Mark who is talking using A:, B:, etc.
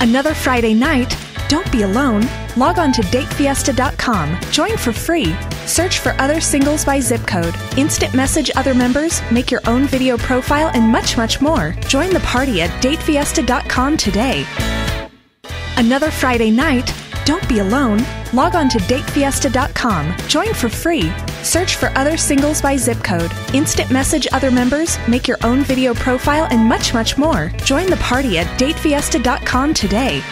A: Another Friday night? Don't be alone. Log on to datefiesta.com. Join for free. Search for other singles by zip code. Instant message other members, make your own video profile, and much, much more. Join the party at datefiesta.com today. Another Friday night? Don't be alone. Log on to datefiesta.com. Join for free. Search for other singles by zip code. Instant message other members, make your own video profile, and much, much more. Join the party at datefiesta.com today.